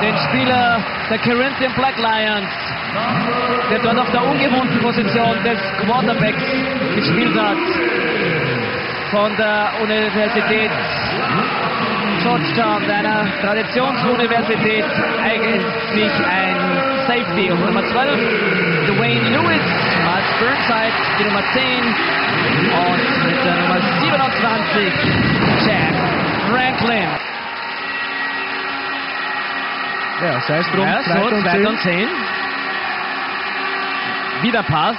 den Spieler der Corinthian Black Lions, der dort auf der ungewohnten Position des Quarterbacks gespielt hat, von der Universität Georgetown, einer Traditionsuniversität, eigentlich ein Safety. Und Nummer 12, Dwayne Lewis, Miles Burnside, die Nummer 10 und mit der Nummer 27, Jack Franklin. Ja, sei es drum. Ja, so, zweiter und 2 zehn. und 10. Wieder Pass.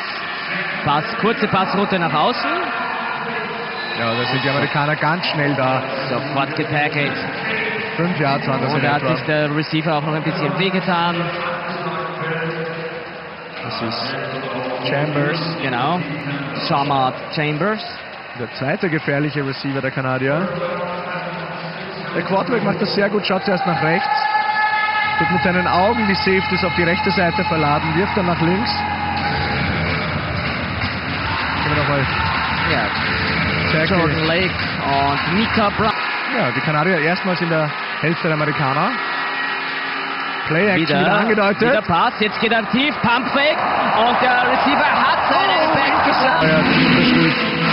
Pass, kurze Passroute nach außen. Ja, da sind die Amerikaner ganz schnell da. Sofort getackelt. Fünf Yards waren das Und da hat sich der Receiver auch noch ein bisschen wehgetan. Das ist Chambers, Genau. Shamard Chambers. der zweite gefährliche Receiver der Kanadier. Der Quarterback macht das sehr gut, schaut zuerst nach rechts, tut mit seinen Augen die Safeties auf die rechte Seite verladen, wirft dann nach links. Können wir nochmal Ja, Tackle. Jordan Lake und Mika Brown. Ja, die Kanadier erstmals in der Hälfte der Amerikaner. Play Action wieder, angedeutet. Wieder Pass, jetzt geht er tief, Pump Fake und der Receiver hat seinen Effekt geschafft. Ja,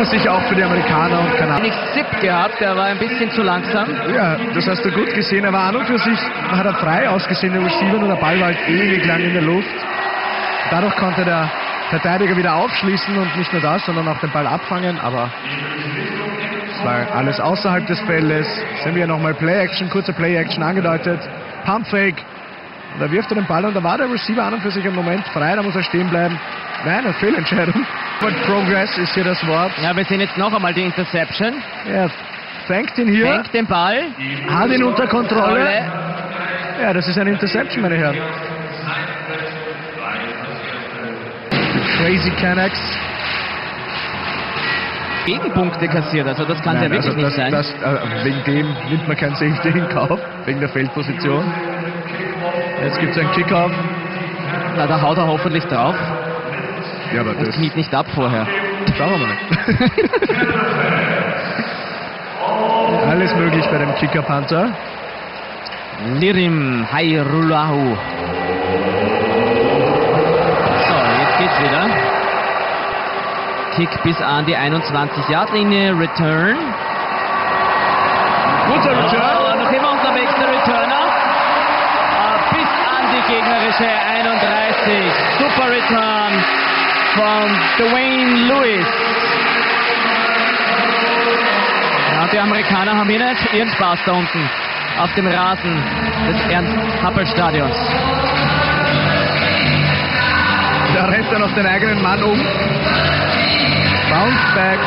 das sicher auch für die Amerikaner und Kanadier. Nicht Zip gehabt, der war ein bisschen zu langsam. Ja, das hast du gut gesehen. Er war an und für sich, hat er frei ausgesehen, der Receiver, nur der Ball war halt ewig lang in der Luft. Dadurch konnte der Verteidiger wieder aufschließen und nicht nur das, sondern auch den Ball abfangen, aber es war alles außerhalb des Feldes. Sehen wir nochmal Play-Action, kurze Play-Action angedeutet. Pump-Fake. Und da wirft er den Ball und da war der Receiver an und für sich im Moment frei, da muss er stehen bleiben. Nein, eine Fehlentscheidung. But Progress ist hier das Wort. Ja, wir sehen jetzt noch einmal die Interception. Er fängt ihn hier, Fängt den Ball. hat ihn unter Kontrolle. Ja, das ist eine Interception, meine Herren. Crazy Canucks. Gegenpunkte kassiert, also das kann ja Nein, wirklich also nicht das, sein. Das, äh, wegen dem nimmt man kein Safety in Kauf, wegen der Feldposition. Jetzt gibt es einen Kickoff. Na, da haut er hoffentlich drauf Ja, aber und das kniet nicht ab vorher. schauen wir mal. Alles möglich bei dem Kicker-Panther. Lirim Hairulahu. So, jetzt geht's wieder. Kick bis an die 21-Yard-Linie. Return. Guter Oh, Return. noch immer unterwegs der Returner. Ah, Bis an die gegnerische 31. Super Return von Dwayne Lewis. Ja, die Amerikaner haben hier nicht ihren Spaß da unten auf dem Rasen des Ernst-Happel-Stadions. Da rennt er noch den eigenen Mann um. Bounce back.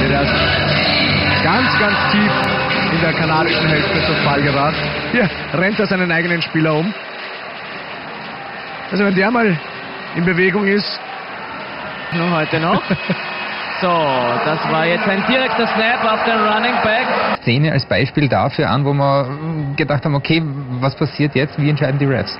Wird erst ganz, ganz tief in der kanadischen Hälfte zum Fall gebracht. Hier rennt er seinen eigenen Spieler um. Also wenn der mal in Bewegung ist, Nur heute noch. So, das war jetzt ein direkter Snap auf den Running Back. Szene als Beispiel dafür an, wo wir gedacht haben, okay, was passiert jetzt, wie entscheiden die Refs?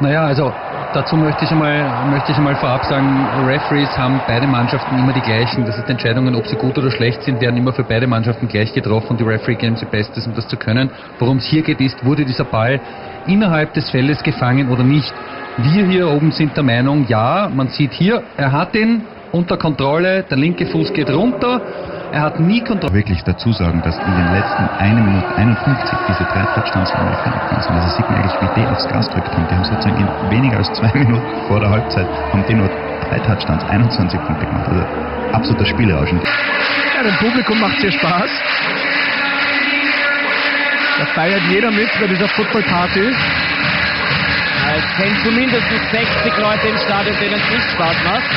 Naja, also dazu möchte ich einmal, möchte ich einmal vorab sagen, Referees haben beide Mannschaften immer die gleichen. Das heißt, Entscheidungen, ob sie gut oder schlecht sind, werden immer für beide Mannschaften gleich getroffen und die Referee geben ihr Bestes, um das zu können. Worum es hier geht, ist, wurde dieser Ball innerhalb des Feldes gefangen oder nicht? Wir hier oben sind der Meinung, ja, man sieht hier, er hat ihn unter Kontrolle, der linke Fuß geht runter, er hat nie Kontrolle. wirklich dazu sagen, dass in den letzten 1 Minute 51 diese drei Touchdowns von Amerikaner gekommen sind. Also sieht man eigentlich, wie die aufs Gas drückt haben. Die haben sozusagen in weniger als zwei Minuten vor der Halbzeit haben die nur drei Touchdowns, 21 Punkte gemacht. Also absoluter Spielerausch. ja, dem Publikum macht hier Spaß. Da feiert jeder mit bei dieser Football-Party. Es sind zumindest 60 Leute im Stadion, denen es nicht Spaß macht.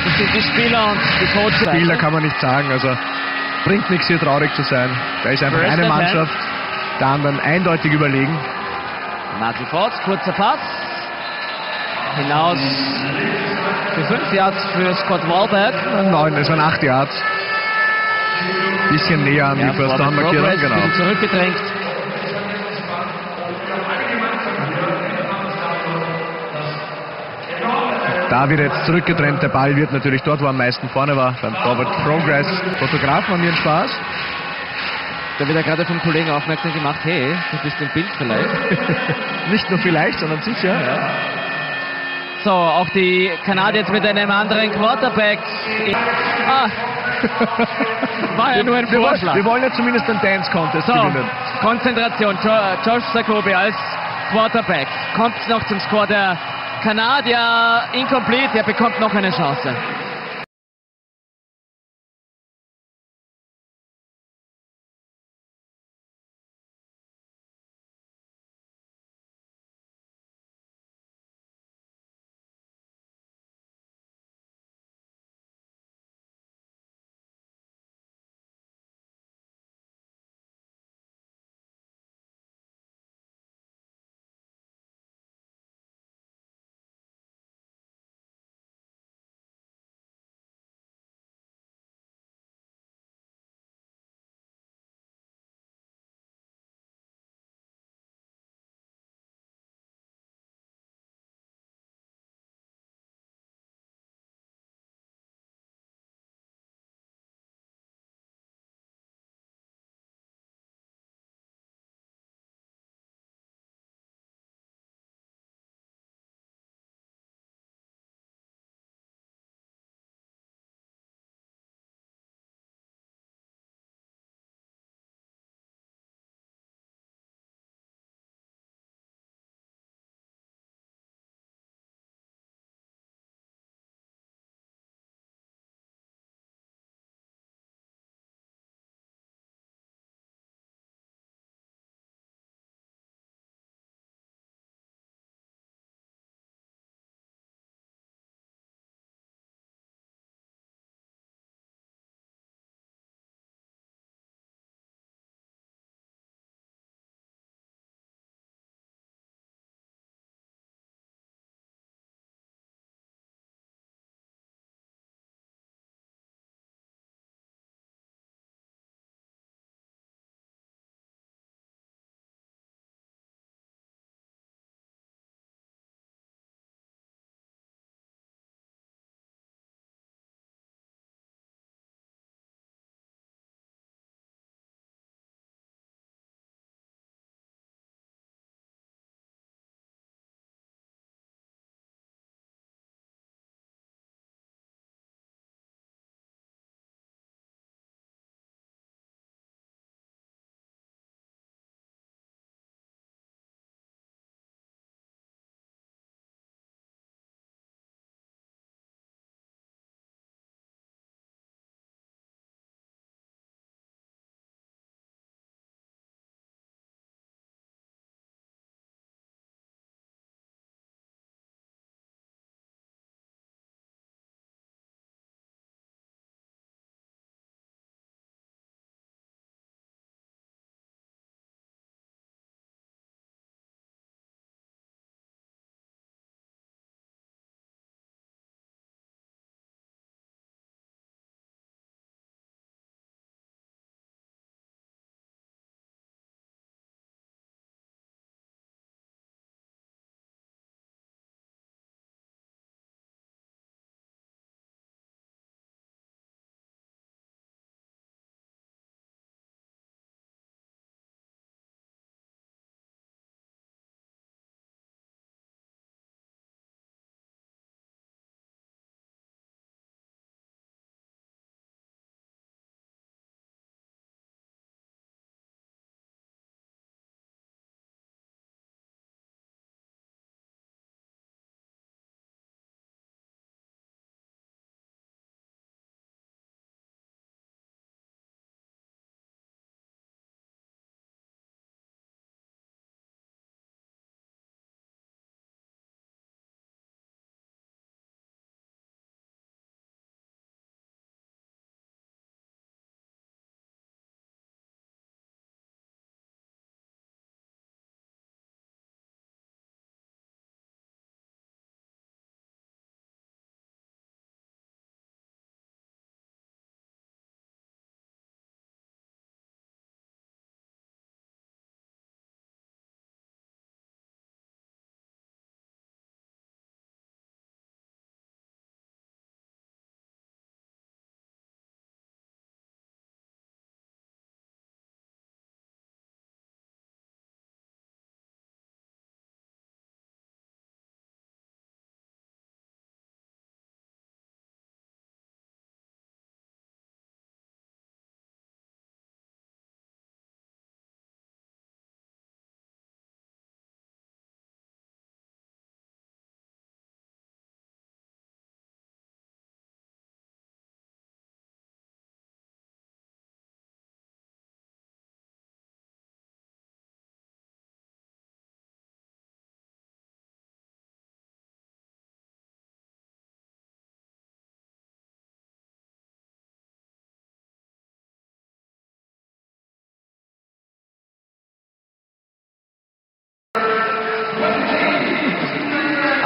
Ja, das sind die Spieler und die Coaches. Spieler kann man nicht sagen, also bringt nichts hier traurig zu sein. Da ist einfach First eine Mannschaft der anderen eindeutig überlegen. Martin Forts, kurzer Pass. Hinaus für 5 Yards für Scott Wahlberg. Neun, das waren acht Yards. Bisschen näher an die First Down Markierung, genau. zurückgedrängt. Da wird jetzt zurückgetrennt. Der Ball wird natürlich dort, wo er am meisten vorne war, beim Forward Progress. Fotografen haben ihren Spaß. Da wird er gerade vom Kollegen aufmerksam gemacht, hey, du bist im Bild vielleicht. Nicht nur vielleicht, sondern sicher. Ja. So, auch die Kanadier jetzt mit einem anderen Quarterback. Ah, war ja nur ein Wir wollen, Vorschlag. wir wollen ja zumindest den Dance Contest So, gewinnen. Konzentration. Jo Josh Sakobi als Quarterback. Kommt noch zum Score der Kanadier. Incomplete. Er bekommt noch eine Chance.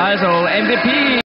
Also MVP